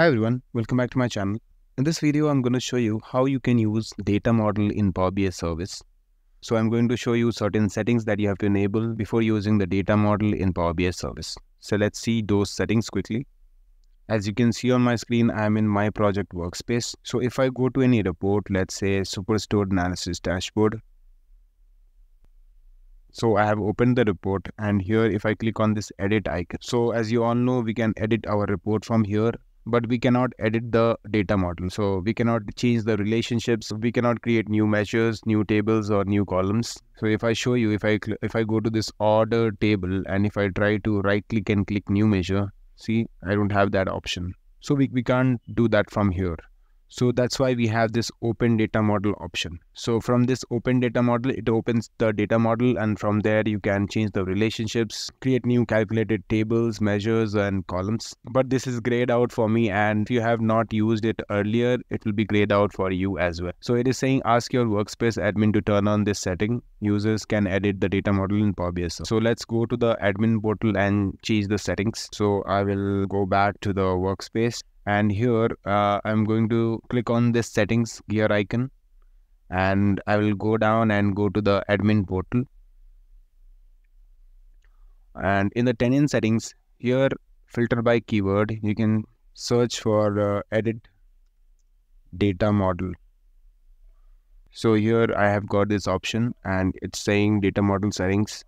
Hi everyone, welcome back to my channel. In this video, I'm going to show you how you can use data model in Power BI service. So I'm going to show you certain settings that you have to enable before using the data model in Power BI service. So let's see those settings quickly. As you can see on my screen, I'm in my project workspace. So if I go to any report, let's say Superstore Analysis Dashboard. So I have opened the report and here if I click on this edit icon. So as you all know, we can edit our report from here but we cannot edit the data model. So we cannot change the relationships. We cannot create new measures, new tables or new columns. So if I show you, if I if I go to this order table and if I try to right click and click new measure, see, I don't have that option. So we, we can't do that from here. So that's why we have this open data model option. So from this open data model, it opens the data model and from there you can change the relationships, create new calculated tables, measures and columns. But this is grayed out for me and if you have not used it earlier, it will be grayed out for you as well. So it is saying ask your workspace admin to turn on this setting. Users can edit the data model in Power BI. So let's go to the admin portal and change the settings. So I will go back to the workspace and here uh, I'm going to click on this settings gear icon. And I will go down and go to the admin portal. And in the tenant settings here filter by keyword you can search for uh, edit data model. So here I have got this option and it's saying data model settings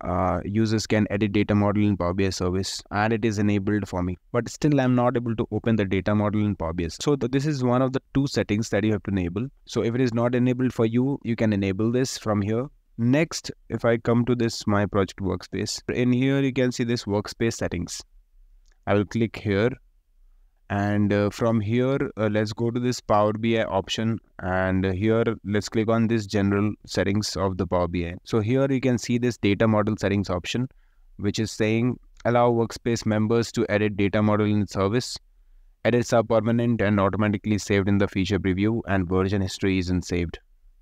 uh, users can edit data model in Power BI service and it is enabled for me. But still I'm not able to open the data model in Power BI. So this is one of the two settings that you have to enable. So if it is not enabled for you, you can enable this from here. Next, if I come to this my project workspace, in here you can see this workspace settings. I will click here and uh, from here uh, let's go to this power bi option. And here let's click on this general settings of the power bi so here you can see this data model settings option which is saying allow workspace members to edit data model in service. Edits are permanent and automatically saved in the feature preview and version history isn't saved.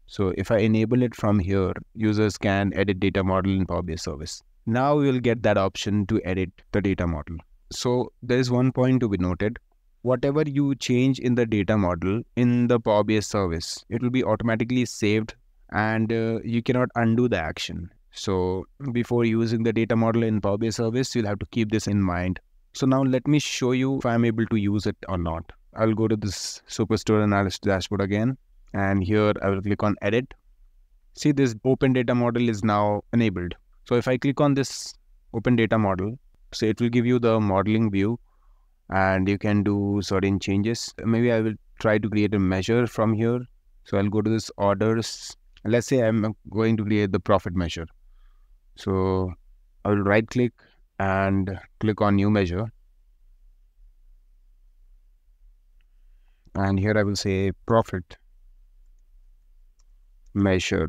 So if i enable it from here users can edit data model in power bi service. Now we will get that option to edit the data model. So there is one point to be noted whatever you change in the data model in the Power BI service, it will be automatically saved and uh, you cannot undo the action. So before using the data model in Power BI service, you'll have to keep this in mind. So now let me show you if I'm able to use it or not. I'll go to this Superstore Analysis dashboard again. And here I will click on edit. See this open data model is now enabled. So if I click on this open data model, so it will give you the modeling view and you can do certain changes. Maybe i will try to create a measure from here. So i'll go to this orders. Let's say i'm going to create the profit measure. So i will right click and click on new measure. And here i will say profit measure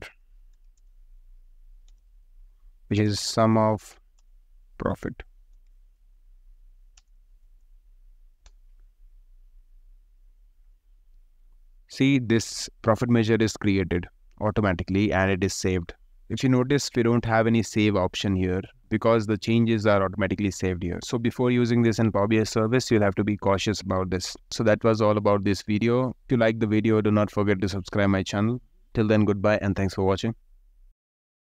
which is sum of profit See, this profit measure is created automatically and it is saved. If you notice, we don't have any save option here because the changes are automatically saved here. So before using this in Power BI service, you'll have to be cautious about this. So that was all about this video. If you like the video, do not forget to subscribe my channel. Till then, goodbye and thanks for watching.